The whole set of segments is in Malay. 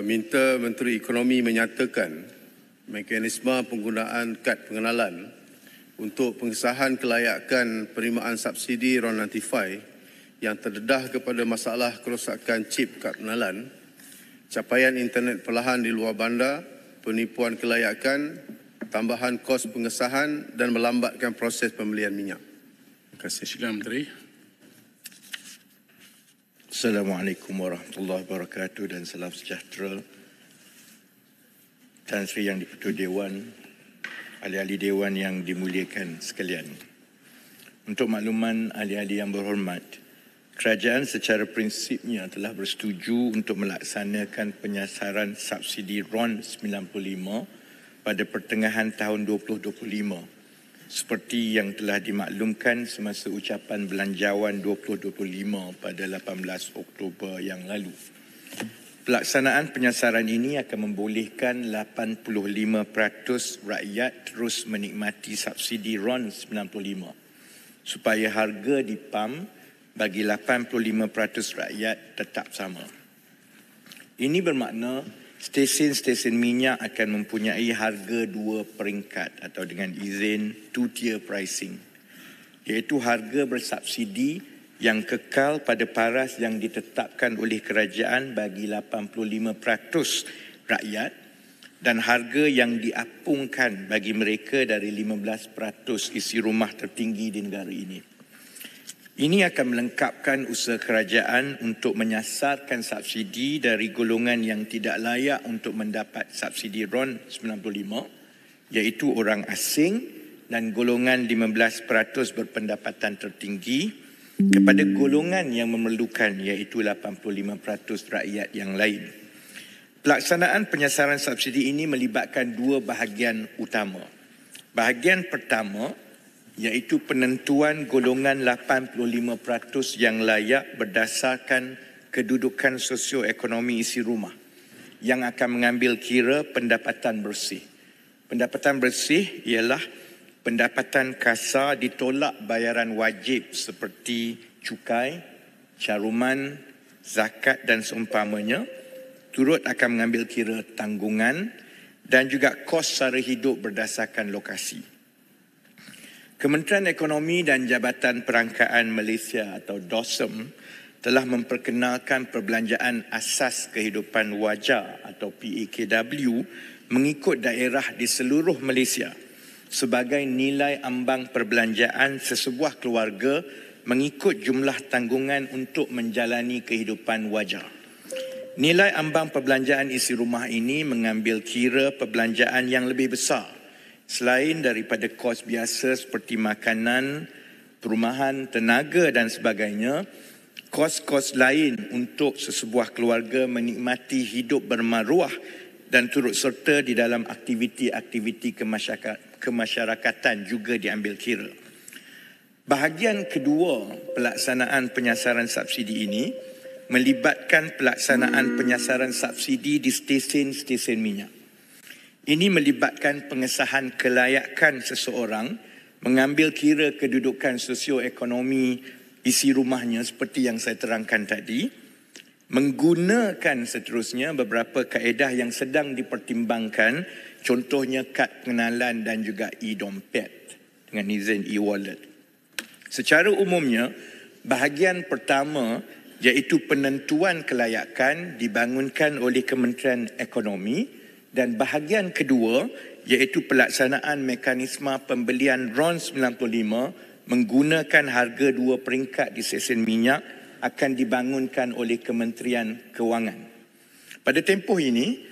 uh, minta Menteri Ekonomi menyatakan mekanisme penggunaan kad pengenalan untuk pengesahan kelayakan penerimaan subsidi RON Notify yang terdedah kepada masalah kerosakan chip kad pengenalan, capaian internet perlahan di luar bandar, penipuan kelayakan, tambahan kos pengesahan dan melambatkan proses pembelian minyak. Terima kasih. Sila Menteri. Assalamualaikum warahmatullahi wabarakatuh dan salam sejahtera. Tan Sri Yang di-Pertua Dewan, ahli-ahli Dewan yang dimuliakan sekalian. Untuk makluman ahli-ahli yang berhormat, kerajaan secara prinsipnya telah bersetuju untuk melaksanakan penyasaran subsidi RON 95 pada pertengahan tahun 2025 seperti yang telah dimaklumkan semasa ucapan belanjawan 2025 pada 18 Oktober yang lalu. Pelaksanaan penyasaran ini akan membolehkan 85% rakyat terus menikmati subsidi RON 95 supaya harga di PAM bagi 85% rakyat tetap sama. Ini bermakna stesen-stesen minyak akan mempunyai harga dua peringkat atau dengan izin two tier pricing iaitu harga bersubsidi yang kekal pada paras yang ditetapkan oleh kerajaan bagi 85% rakyat dan harga yang diapungkan bagi mereka dari 15% isi rumah tertinggi di negara ini. Ini akan melengkapkan usaha kerajaan untuk menyasarkan subsidi dari golongan yang tidak layak untuk mendapat subsidi RON 95 iaitu orang asing dan golongan 15% berpendapatan tertinggi kepada golongan yang memerlukan iaitu 85% rakyat yang lain. Pelaksanaan penyasaran subsidi ini melibatkan dua bahagian utama. Bahagian pertama iaitu penentuan golongan 85% yang layak berdasarkan kedudukan sosioekonomi isi rumah yang akan mengambil kira pendapatan bersih. Pendapatan bersih ialah pendapatan kasar ditolak bayaran wajib seperti cukai, caruman, zakat dan seumpamanya turut akan mengambil kira tanggungan dan juga kos sara hidup berdasarkan lokasi. Kementerian Ekonomi dan Jabatan Perangkaan Malaysia atau DOSM telah memperkenalkan perbelanjaan asas kehidupan wajar atau PEKW mengikut daerah di seluruh Malaysia sebagai nilai ambang perbelanjaan sesebuah keluarga mengikut jumlah tanggungan untuk menjalani kehidupan wajar. Nilai ambang perbelanjaan isi rumah ini mengambil kira perbelanjaan yang lebih besar selain daripada kos biasa seperti makanan, perumahan, tenaga dan sebagainya, kos-kos lain untuk sesebuah keluarga menikmati hidup bermaruah dan turut serta di dalam aktiviti-aktiviti kemasyarakatan juga diambil kira. Bahagian kedua pelaksanaan penyasaran subsidi ini melibatkan pelaksanaan penyasaran subsidi di stesen-stesen minyak. Ini melibatkan pengesahan kelayakan seseorang mengambil kira kedudukan sosioekonomi isi rumahnya seperti yang saya terangkan tadi menggunakan seterusnya beberapa kaedah yang sedang dipertimbangkan contohnya kad pengenalan dan juga e-dompet dengan izin e-wallet. Secara umumnya bahagian pertama iaitu penentuan kelayakan dibangunkan oleh Kementerian Ekonomi dan bahagian kedua iaitu pelaksanaan mekanisme pembelian RON 95 menggunakan harga dua peringkat di sesen minyak akan dibangunkan oleh Kementerian Kewangan. Pada tempoh ini,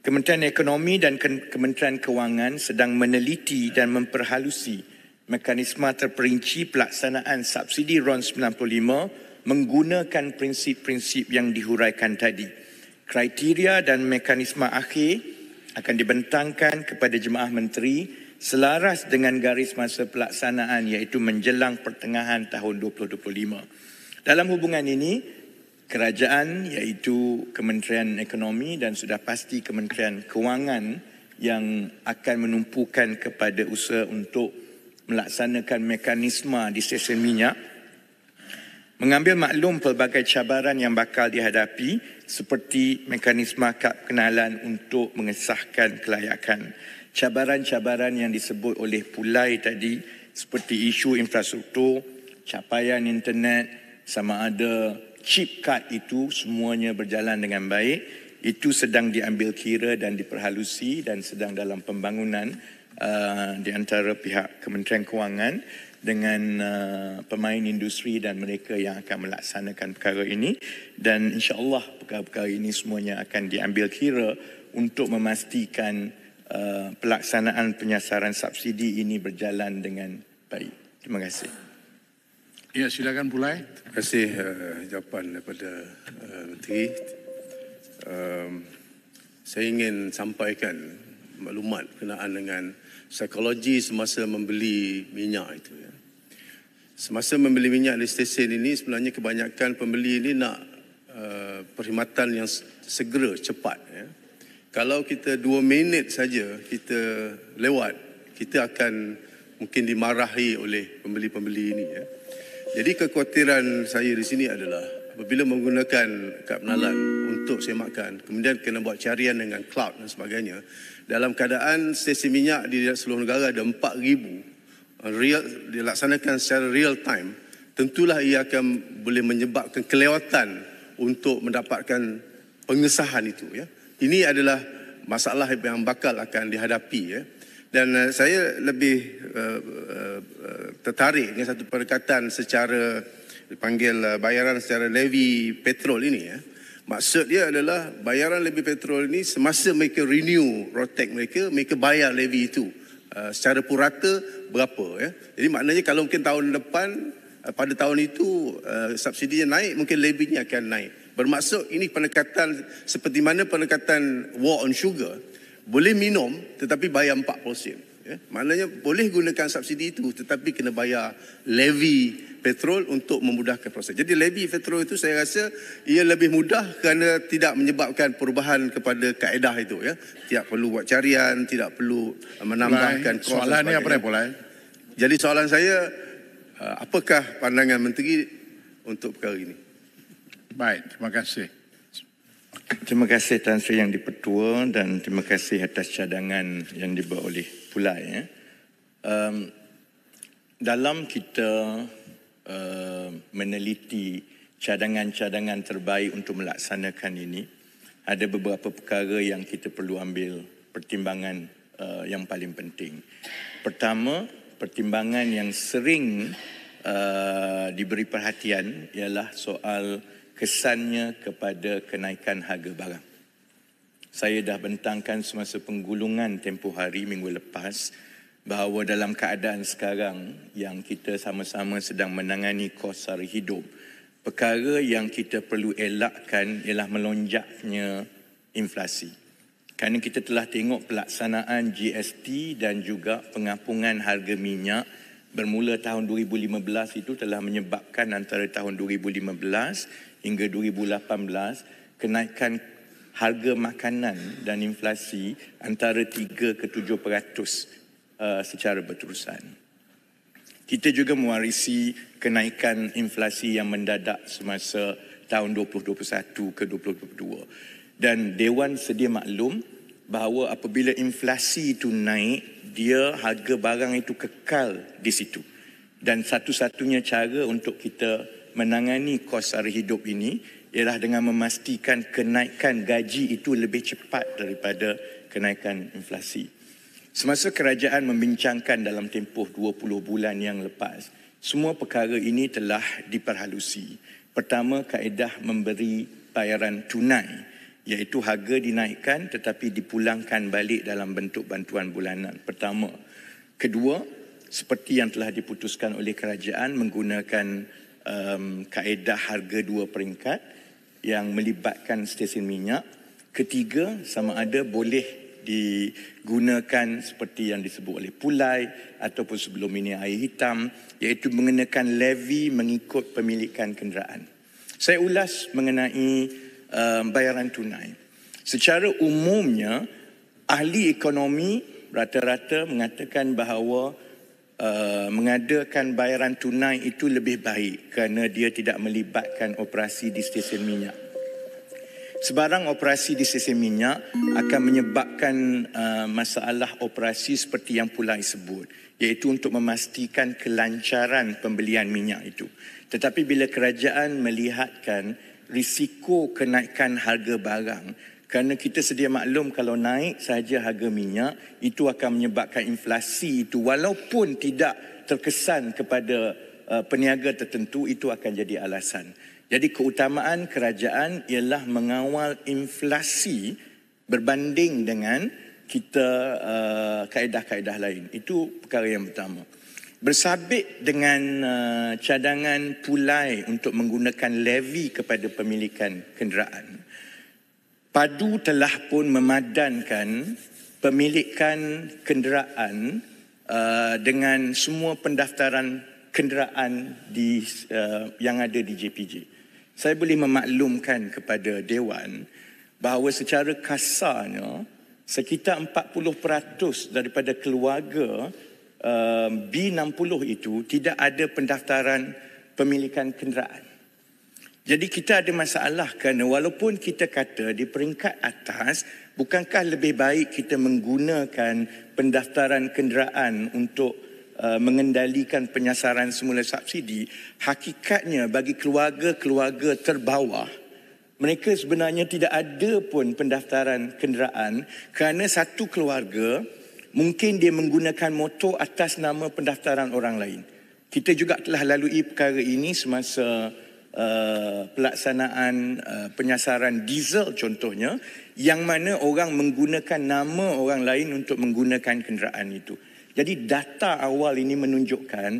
Kementerian Ekonomi dan Kementerian Kewangan sedang meneliti dan memperhalusi mekanisme terperinci pelaksanaan subsidi RON 95 menggunakan prinsip-prinsip yang dihuraikan tadi. Kriteria dan mekanisme akhir akan dibentangkan kepada jemaah menteri selaras dengan garis masa pelaksanaan iaitu menjelang pertengahan tahun 2025. Dalam hubungan ini, kerajaan iaitu Kementerian Ekonomi dan sudah pasti Kementerian Kewangan yang akan menumpukan kepada usaha untuk melaksanakan mekanisme di stesen minyak Mengambil maklum pelbagai cabaran yang bakal dihadapi seperti mekanisme kad kenalan untuk mengesahkan kelayakan. Cabaran-cabaran yang disebut oleh Pulai tadi seperti isu infrastruktur, capaian internet, sama ada chip card itu semuanya berjalan dengan baik. Itu sedang diambil kira dan diperhalusi dan sedang dalam pembangunan uh, di antara pihak Kementerian Kewangan dengan uh, pemain industri dan mereka yang akan melaksanakan perkara ini dan insya-Allah perkara-perkara ini semuanya akan diambil kira untuk memastikan uh, pelaksanaan penyasaran subsidi ini berjalan dengan baik. Terima kasih. Ya, silakan Pulai. Terima kasih uh, jawapan daripada uh, Menteri. Um, saya ingin sampaikan maklumat berkenaan dengan psikologi semasa membeli minyak itu. Ya. Semasa membeli minyak di stesen ini sebenarnya kebanyakan pembeli ini nak uh, perkhidmatan yang segera, cepat. Ya. Kalau kita dua minit saja kita lewat, kita akan mungkin dimarahi oleh pembeli-pembeli ini. Ya. Jadi kekhawatiran saya di sini adalah apabila menggunakan kad penalan untuk semakan, kemudian kena buat carian dengan cloud dan sebagainya, dalam keadaan stesen minyak di seluruh negara ada 4,000 real dilaksanakan secara real time tentulah ia akan boleh menyebabkan kelewatan untuk mendapatkan pengesahan itu ya. Ini adalah masalah yang bakal akan dihadapi ya. Dan uh, saya lebih uh, uh, tertarik dengan satu perkataan secara dipanggil uh, bayaran secara levy petrol ini ya maksud dia adalah bayaran levy petrol ini semasa mereka renew rotek mereka mereka bayar levy itu uh, secara purata berapa ya. Jadi maknanya kalau mungkin tahun depan uh, pada tahun itu uh, subsidinya naik mungkin levinya akan naik. Bermaksud ini pendekatan seperti mana pendekatan war on sugar boleh minum tetapi bayar 4 sen. Ya. Maknanya boleh gunakan subsidi itu tetapi kena bayar levy petrol untuk memudahkan proses. Jadi levy petrol itu saya rasa ia lebih mudah kerana tidak menyebabkan perubahan kepada kaedah itu ya. Tidak perlu buat carian, tidak perlu menambahkan kos. Soalan ni apa dia Pulai? Jadi soalan saya uh, apakah pandangan menteri untuk perkara ini? Baik, terima kasih. Terima kasih Tan Sri Yang Dipertua dan terima kasih atas cadangan yang dibawa oleh Pulai. Ya. Um, dalam kita uh, meneliti cadangan-cadangan terbaik untuk melaksanakan ini, ada beberapa perkara yang kita perlu ambil pertimbangan uh, yang paling penting. Pertama, pertimbangan yang sering uh, diberi perhatian ialah soal kesannya kepada kenaikan harga barang. Saya dah bentangkan semasa penggulungan tempoh hari minggu lepas bahawa dalam keadaan sekarang yang kita sama-sama sedang menangani kos sara hidup, perkara yang kita perlu elakkan ialah melonjaknya inflasi. Kerana kita telah tengok pelaksanaan GST dan juga pengapungan harga minyak bermula tahun 2015 itu telah menyebabkan antara tahun 2015 hingga 2018 kenaikan harga makanan dan inflasi antara 3 ke 7 peratus uh, secara berterusan. Kita juga mewarisi kenaikan inflasi yang mendadak semasa tahun 2021 ke 2022. Dan Dewan sedia maklum bahawa apabila inflasi itu naik, dia harga barang itu kekal di situ. Dan satu-satunya cara untuk kita menangani kos sara hidup ini ialah dengan memastikan kenaikan gaji itu lebih cepat daripada kenaikan inflasi. Semasa kerajaan membincangkan dalam tempoh 20 bulan yang lepas, semua perkara ini telah diperhalusi. Pertama, kaedah memberi bayaran tunai, iaitu harga dinaikkan tetapi dipulangkan balik dalam bentuk bantuan bulanan. Pertama. Kedua, seperti yang telah diputuskan oleh kerajaan menggunakan um, kaedah harga dua peringkat yang melibatkan stesen minyak. Ketiga, sama ada boleh digunakan seperti yang disebut oleh pulai ataupun sebelum ini air hitam iaitu mengenakan levy mengikut pemilikan kenderaan. Saya ulas mengenai um, bayaran tunai. Secara umumnya, ahli ekonomi rata-rata mengatakan bahawa uh, mengadakan bayaran tunai itu lebih baik kerana dia tidak melibatkan operasi di stesen minyak. Sebarang operasi di stesen minyak akan menyebabkan uh, masalah operasi seperti yang Pulai sebut iaitu untuk memastikan kelancaran pembelian minyak itu. Tetapi bila kerajaan melihatkan risiko kenaikan harga barang kerana kita sedia maklum kalau naik saja harga minyak itu akan menyebabkan inflasi itu walaupun tidak terkesan kepada uh, peniaga tertentu itu akan jadi alasan. Jadi keutamaan kerajaan ialah mengawal inflasi berbanding dengan kita uh, kaedah-kaedah lain. Itu perkara yang pertama. Bersabit dengan uh, cadangan pulai untuk menggunakan levy kepada pemilikan kenderaan. Padu telah pun memadankan pemilikan kenderaan uh, dengan semua pendaftaran kenderaan di uh, yang ada di JPJ saya boleh memaklumkan kepada Dewan bahawa secara kasarnya sekitar 40% daripada keluarga uh, B60 itu tidak ada pendaftaran pemilikan kenderaan. Jadi kita ada masalah kerana walaupun kita kata di peringkat atas, bukankah lebih baik kita menggunakan pendaftaran kenderaan untuk Uh, mengendalikan penyasaran semula subsidi, hakikatnya bagi keluarga-keluarga terbawah, mereka sebenarnya tidak ada pun pendaftaran kenderaan kerana satu keluarga mungkin dia menggunakan motor atas nama pendaftaran orang lain. Kita juga telah lalui perkara ini semasa uh, pelaksanaan uh, penyasaran diesel contohnya yang mana orang menggunakan nama orang lain untuk menggunakan kenderaan itu. Jadi data awal ini menunjukkan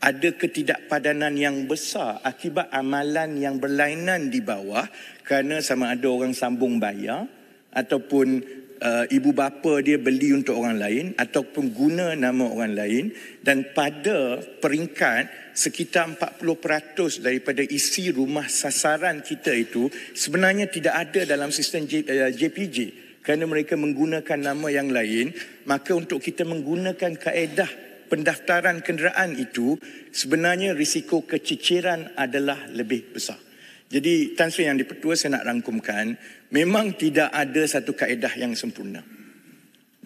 ada ketidakpadanan yang besar akibat amalan yang berlainan di bawah kerana sama ada orang sambung bayar ataupun uh, ibu bapa dia beli untuk orang lain ataupun guna nama orang lain dan pada peringkat sekitar 40% daripada isi rumah sasaran kita itu sebenarnya tidak ada dalam sistem JPJ uh, kerana mereka menggunakan nama yang lain, maka untuk kita menggunakan kaedah pendaftaran kenderaan itu, sebenarnya risiko keciciran adalah lebih besar. Jadi Tan Sri yang dipertua saya nak rangkumkan, memang tidak ada satu kaedah yang sempurna.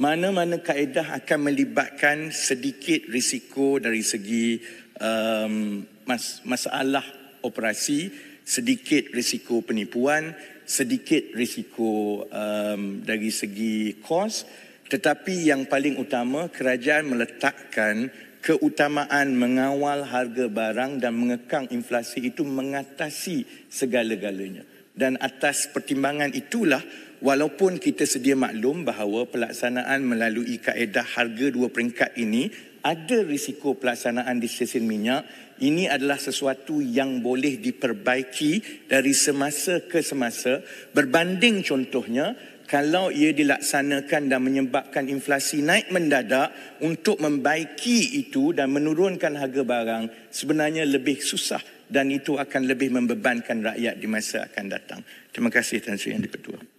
Mana-mana kaedah akan melibatkan sedikit risiko dari segi um, mas- masalah operasi, sedikit risiko penipuan, sedikit risiko um, dari segi kos tetapi yang paling utama kerajaan meletakkan keutamaan mengawal harga barang dan mengekang inflasi itu mengatasi segala-galanya. Dan atas pertimbangan itulah walaupun kita sedia maklum bahawa pelaksanaan melalui kaedah harga dua peringkat ini ada risiko pelaksanaan di stesen minyak ini adalah sesuatu yang boleh diperbaiki dari semasa ke semasa. Berbanding contohnya kalau ia dilaksanakan dan menyebabkan inflasi naik mendadak untuk membaiki itu dan menurunkan harga barang sebenarnya lebih susah dan itu akan lebih membebankan rakyat di masa akan datang. Terima kasih Tuan Sri Yang di-Pertua.